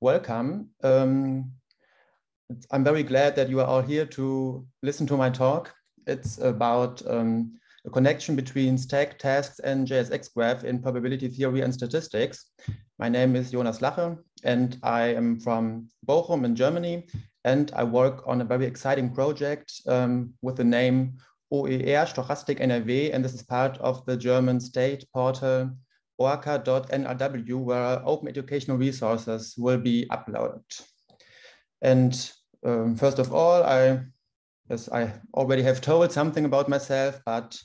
welcome. Um, I'm very glad that you are all here to listen to my talk. It's about um, a connection between stack tasks and JSXGraph in probability theory and statistics. My name is Jonas Lache and I am from Bochum in Germany and I work on a very exciting project um, with the name OER Stochastic NRW and this is part of the German state portal orca.nrw where open educational resources will be uploaded. And um, first of all, I, as I already have told something about myself, but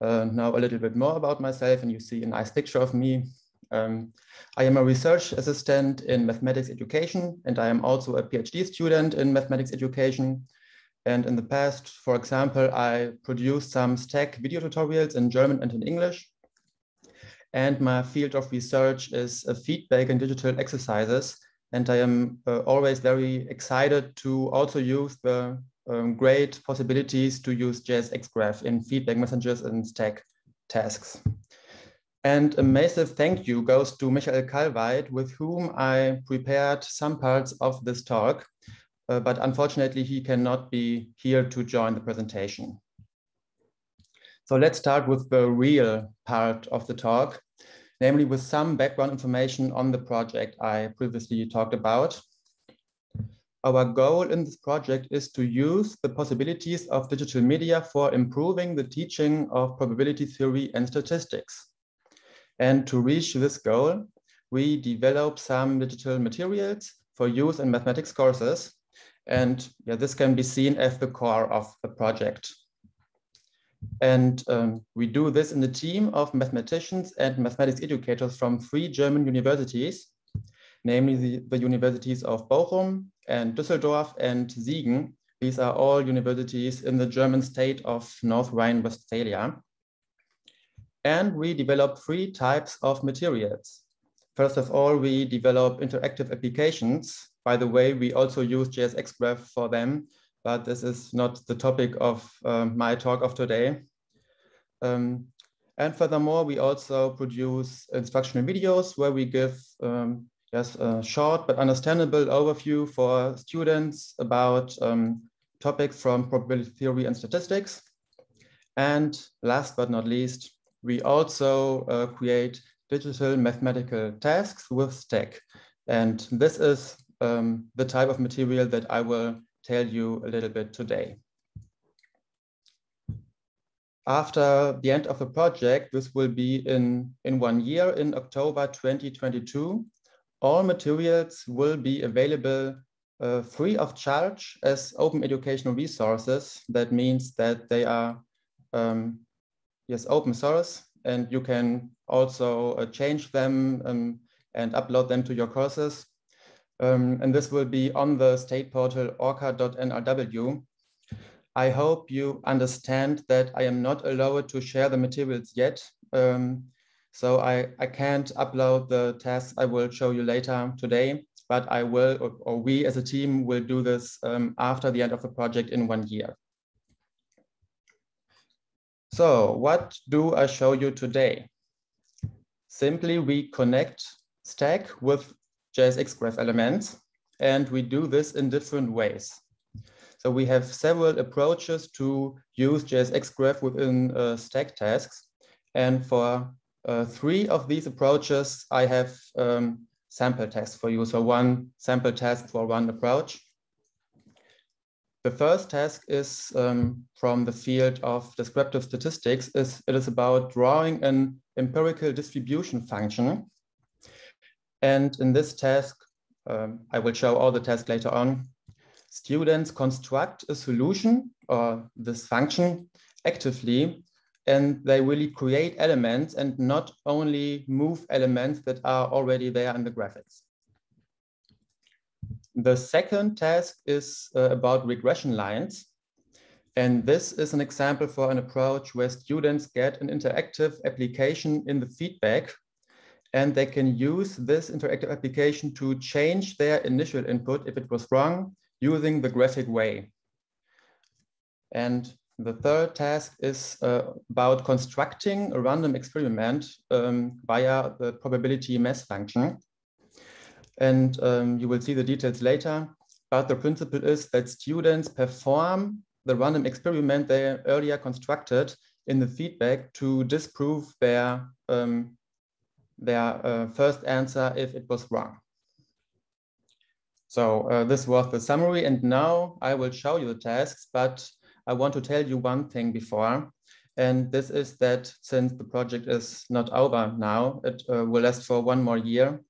uh, now a little bit more about myself and you see a nice picture of me. Um, I am a research assistant in mathematics education and I am also a PhD student in mathematics education. And in the past, for example, I produced some stack video tutorials in German and in English. And my field of research is uh, feedback and digital exercises. And I am uh, always very excited to also use the um, great possibilities to use JSXGraph in feedback messages and stack tasks. And a massive thank you goes to Michael Kallweit, with whom I prepared some parts of this talk, uh, but unfortunately he cannot be here to join the presentation. So let's start with the real part of the talk, namely with some background information on the project I previously talked about. Our goal in this project is to use the possibilities of digital media for improving the teaching of probability theory and statistics. And to reach this goal, we develop some digital materials for use in mathematics courses. And yeah, this can be seen as the core of the project. And um, we do this in a team of mathematicians and mathematics educators from three German universities, namely the, the universities of Bochum and Düsseldorf and Siegen. These are all universities in the German state of North Rhine-Westphalia. And we develop three types of materials. First of all, we develop interactive applications. By the way, we also use JSXGraph for them but this is not the topic of um, my talk of today. Um, and furthermore, we also produce instructional videos where we give um, yes, a short but understandable overview for students about um, topics from probability theory and statistics. And last but not least, we also uh, create digital mathematical tasks with Stack. And this is um, the type of material that I will tell you a little bit today. After the end of the project, this will be in, in one year, in October 2022, all materials will be available uh, free of charge as open educational resources. That means that they are, um, yes, open source, and you can also uh, change them um, and upload them to your courses. Um, and this will be on the state portal orca.nrw. I hope you understand that I am not allowed to share the materials yet. Um, so I, I can't upload the tasks I will show you later today, but I will, or, or we as a team will do this um, after the end of the project in one year. So what do I show you today? Simply we connect stack with JSXGraph elements, and we do this in different ways. So we have several approaches to use JSXGraph within uh, stack tasks. And for uh, three of these approaches, I have um, sample tasks for you. So one sample task for one approach. The first task is um, from the field of descriptive statistics. Is, it is about drawing an empirical distribution function and in this task, um, I will show all the tasks later on. Students construct a solution or this function actively, and they really create elements and not only move elements that are already there in the graphics. The second task is uh, about regression lines. And this is an example for an approach where students get an interactive application in the feedback and they can use this interactive application to change their initial input if it was wrong using the graphic way. And the third task is uh, about constructing a random experiment um, via the probability mass function. and um, you will see the details later. But the principle is that students perform the random experiment they earlier constructed in the feedback to disprove their, um, their uh, first answer if it was wrong. So uh, this was the summary and now I will show you the tasks, but I want to tell you one thing before. And this is that since the project is not over now, it uh, will last for one more year,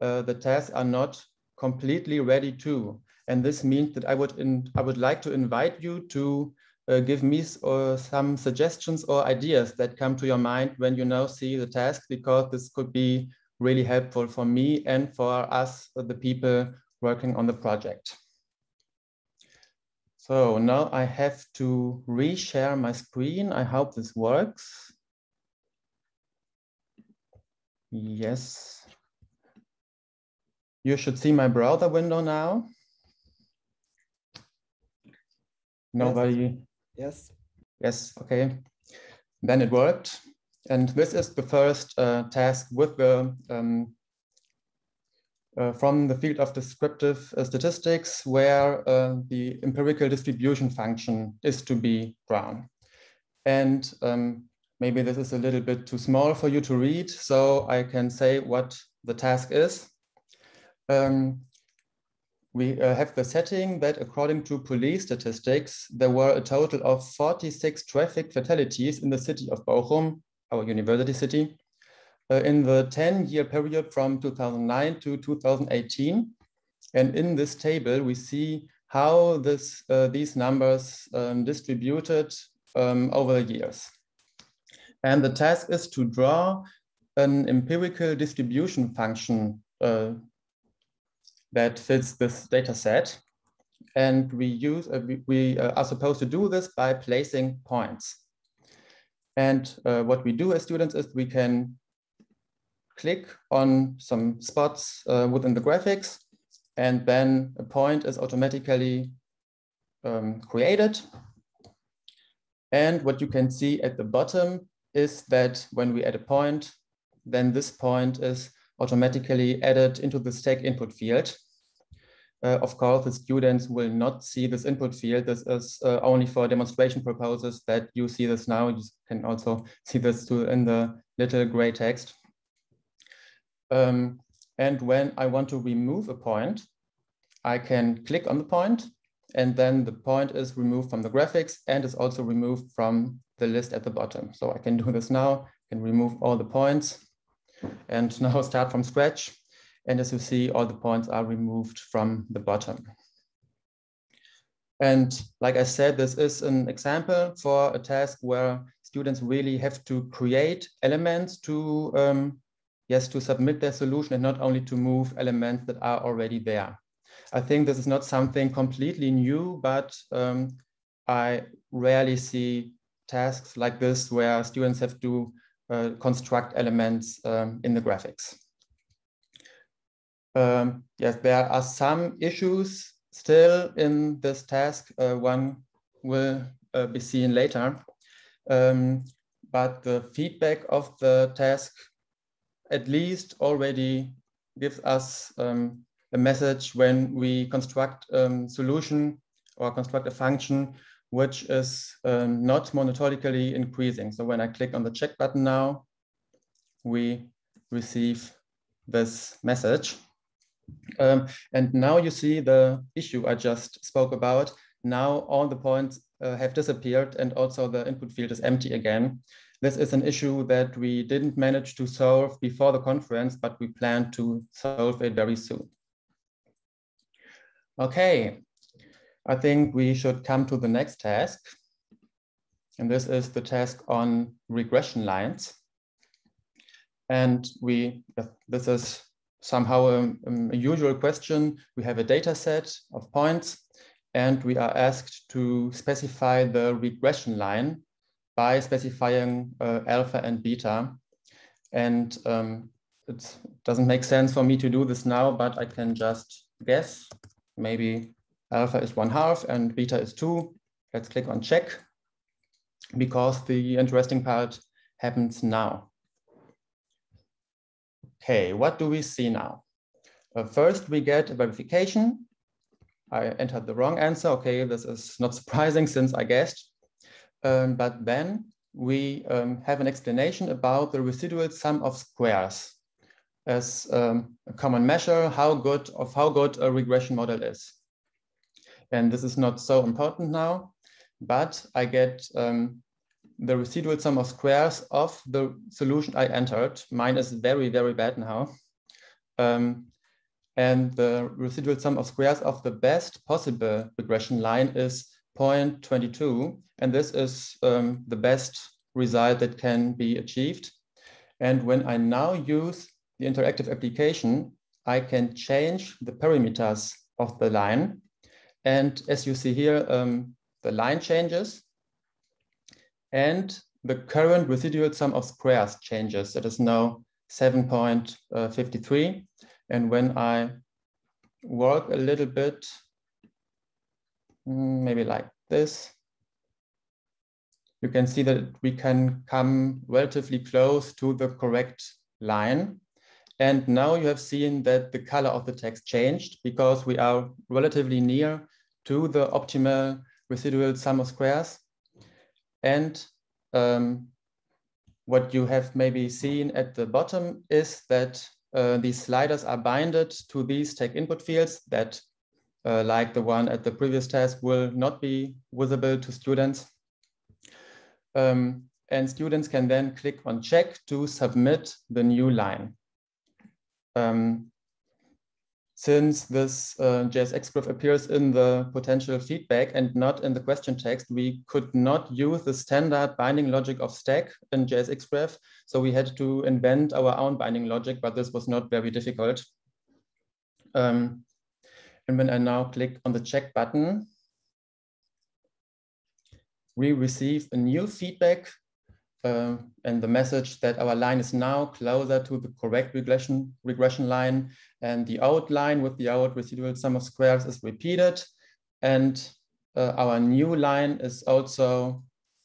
uh, the tasks are not completely ready too. And this means that I would, in, I would like to invite you to uh, give me uh, some suggestions or ideas that come to your mind when you now see the task, because this could be really helpful for me and for us, the people working on the project. So now I have to reshare my screen. I hope this works. Yes. You should see my browser window now. Nobody? Yes. Yes, okay. Then it worked. And this is the first uh, task with the um, uh, from the field of descriptive uh, statistics where uh, the empirical distribution function is to be drawn. And um, maybe this is a little bit too small for you to read, so I can say what the task is. Um, we uh, have the setting that according to police statistics, there were a total of 46 traffic fatalities in the city of Bochum, our university city, uh, in the 10 year period from 2009 to 2018. And in this table, we see how this, uh, these numbers um, distributed um, over the years. And the task is to draw an empirical distribution function uh, that fits this data set. And we use uh, we, we uh, are supposed to do this by placing points. And uh, what we do as students is we can click on some spots uh, within the graphics, and then a point is automatically um, created. And what you can see at the bottom is that when we add a point, then this point is automatically added into the stack input field. Uh, of course, the students will not see this input field. This is uh, only for demonstration purposes that you see this now. You can also see this too in the little gray text. Um, and when I want to remove a point, I can click on the point and then the point is removed from the graphics and is also removed from the list at the bottom. So I can do this now, can remove all the points and now start from scratch. And as you see, all the points are removed from the bottom. And like I said, this is an example for a task where students really have to create elements to um, yes, to submit their solution and not only to move elements that are already there. I think this is not something completely new, but um, I rarely see tasks like this where students have to uh, construct elements um, in the graphics. Um, yes, there are some issues still in this task. Uh, one will uh, be seen later. Um, but the feedback of the task at least already gives us um, a message when we construct a um, solution or construct a function which is um, not monotonically increasing. So when I click on the check button now, we receive this message. Um, and now you see the issue I just spoke about. Now all the points uh, have disappeared and also the input field is empty again. This is an issue that we didn't manage to solve before the conference, but we plan to solve it very soon. Okay, I think we should come to the next task. And this is the task on regression lines. And we, this is somehow a, a, usual question. We have a data set of points and we are asked to specify the regression line by specifying uh, alpha and beta. And um, it doesn't make sense for me to do this now, but I can just guess. Maybe alpha is one half and beta is two. Let's click on check because the interesting part happens now. Okay, what do we see now? Uh, first, we get a verification. I entered the wrong answer. Okay, this is not surprising since I guessed. Um, but then we um, have an explanation about the residual sum of squares as um, a common measure how good of how good a regression model is. And this is not so important now, but I get um, the residual sum of squares of the solution I entered. Mine is very, very bad now. Um, and the residual sum of squares of the best possible regression line is 0.22. And this is um, the best result that can be achieved. And when I now use the interactive application, I can change the parameters of the line. And as you see here, um, the line changes and the current residual sum of squares changes. It is now 7.53. And when I work a little bit, mm, maybe like this, you can see that we can come relatively close to the correct line. And now you have seen that the color of the text changed because we are relatively near to the optimal residual sum of squares. And um, what you have maybe seen at the bottom is that uh, these sliders are binded to these tag input fields that, uh, like the one at the previous task, will not be visible to students. Um, and students can then click on check to submit the new line. Um, since this uh, JSX appears in the potential feedback and not in the question text, we could not use the standard binding logic of stack in JSXGraph. So we had to invent our own binding logic, but this was not very difficult. Um, and when I now click on the check button, we receive a new feedback uh, and the message that our line is now closer to the correct regression, regression line and the out line with the out residual sum of squares is repeated. And uh, our new line is also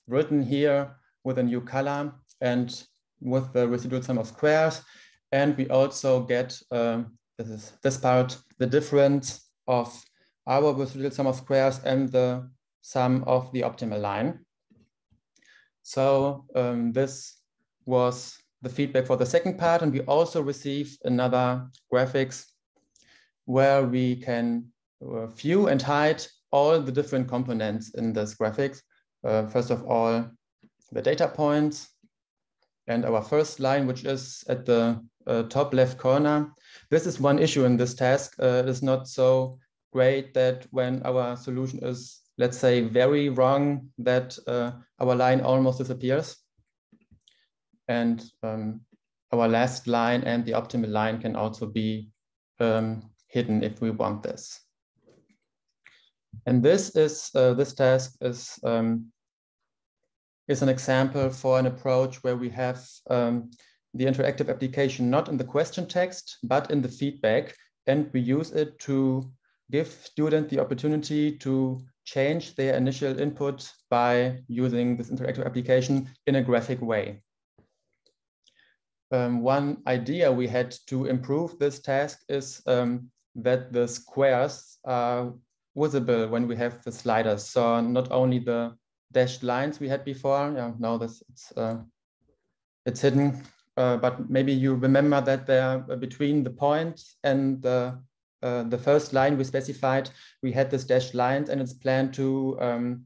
written here with a new color and with the residual sum of squares. And we also get, uh, this is this part, the difference of our residual sum of squares and the sum of the optimal line. So um, this was the feedback for the second part. And we also received another graphics where we can uh, view and hide all the different components in this graphics. Uh, first of all, the data points and our first line, which is at the uh, top left corner. This is one issue in this task. Uh, it is not so great that when our solution is let's say, very wrong that uh, our line almost disappears. And um, our last line and the optimal line can also be um, hidden if we want this. And this is uh, this task is um, is an example for an approach where we have um, the interactive application not in the question text but in the feedback, and we use it to give students the opportunity to change their initial input by using this interactive application in a graphic way. Um, one idea we had to improve this task is um, that the squares are visible when we have the sliders. So not only the dashed lines we had before, yeah, now this it's uh, it's hidden, uh, but maybe you remember that there between the points point and the uh, the first line we specified, we had this dashed lines and it's planned to um,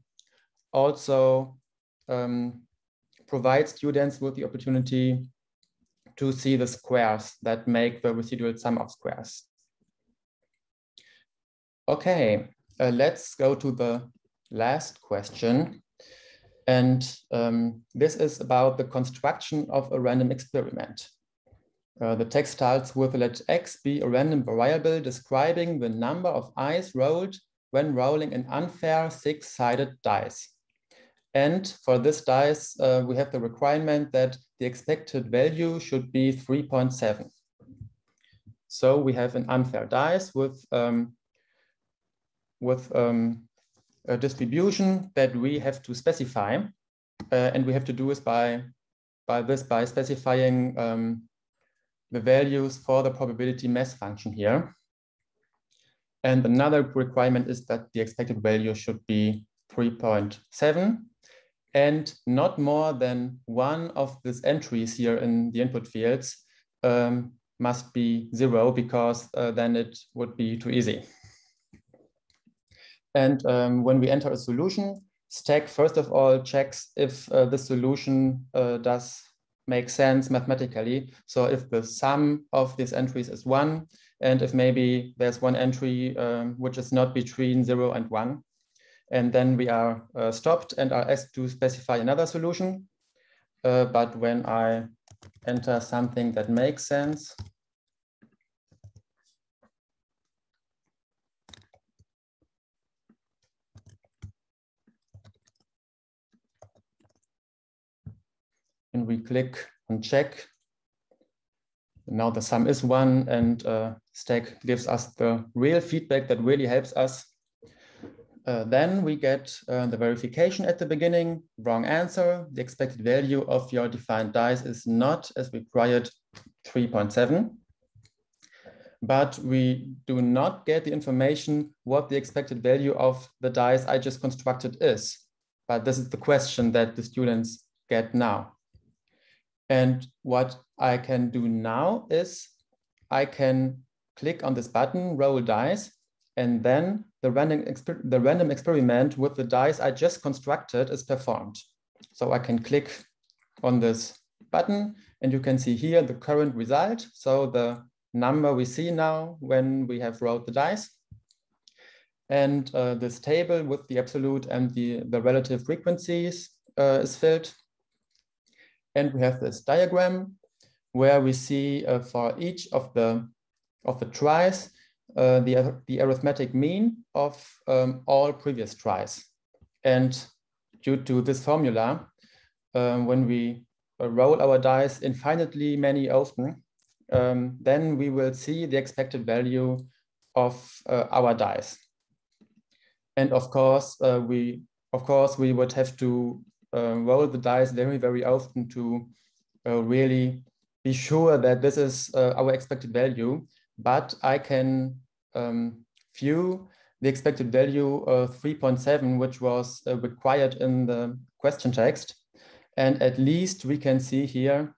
also um, provide students with the opportunity to see the squares that make the residual sum of squares. Okay, uh, let's go to the last question. And um, this is about the construction of a random experiment. Uh, the text starts with let x be a random variable describing the number of eyes rolled when rolling an unfair six-sided dice. And for this dice, uh, we have the requirement that the expected value should be 3.7. So we have an unfair dice with, um, with um, a distribution that we have to specify. Uh, and we have to do this by, by this by specifying um, the values for the probability mass function here. And another requirement is that the expected value should be 3.7 and not more than one of these entries here in the input fields um, must be zero because uh, then it would be too easy. And um, when we enter a solution, Stack first of all checks if uh, the solution uh, does make sense mathematically. So if the sum of these entries is one, and if maybe there's one entry um, which is not between zero and one, and then we are uh, stopped and are asked to specify another solution. Uh, but when I enter something that makes sense, and we click on check. Now the sum is one and uh, stack gives us the real feedback that really helps us. Uh, then we get uh, the verification at the beginning, wrong answer. The expected value of your defined dice is not as required 3.7. But we do not get the information what the expected value of the dice I just constructed is. But this is the question that the students get now. And what I can do now is I can click on this button, roll dice, and then the random, the random experiment with the dice I just constructed is performed. So I can click on this button and you can see here the current result. So the number we see now when we have rolled the dice. And uh, this table with the absolute and the, the relative frequencies uh, is filled. And we have this diagram where we see uh, for each of the, of the tries, uh, the, the arithmetic mean of um, all previous tries. And due to this formula, um, when we uh, roll our dice infinitely many often, um, then we will see the expected value of uh, our dice. And of course, uh, we of course we would have to roll the dice very, very often to uh, really be sure that this is uh, our expected value, but I can um, view the expected value of 3.7, which was uh, required in the question text. And at least we can see here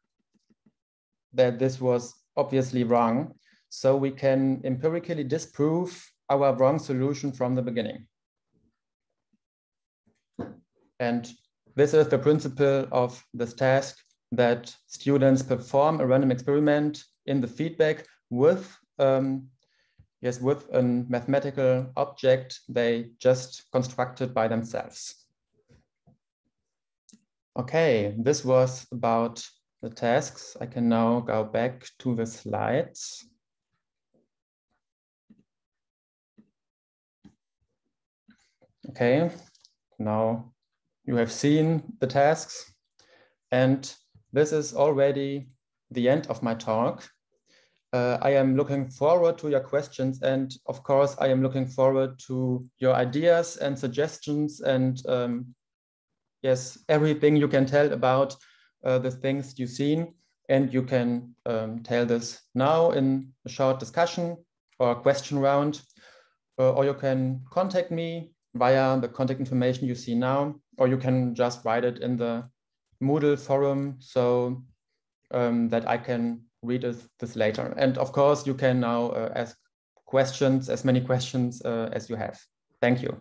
that this was obviously wrong. So we can empirically disprove our wrong solution from the beginning. And this is the principle of this task that students perform a random experiment in the feedback with um, yes, with a mathematical object they just constructed by themselves. Okay, this was about the tasks. I can now go back to the slides. Okay, now you have seen the tasks. And this is already the end of my talk. Uh, I am looking forward to your questions. And of course I am looking forward to your ideas and suggestions. And um, yes, everything you can tell about uh, the things you've seen. And you can um, tell this now in a short discussion or question round. Uh, or you can contact me via the contact information you see now, or you can just write it in the Moodle forum so um, that I can read this, this, later. And of course, you can now uh, ask questions, as many questions uh, as you have. Thank you.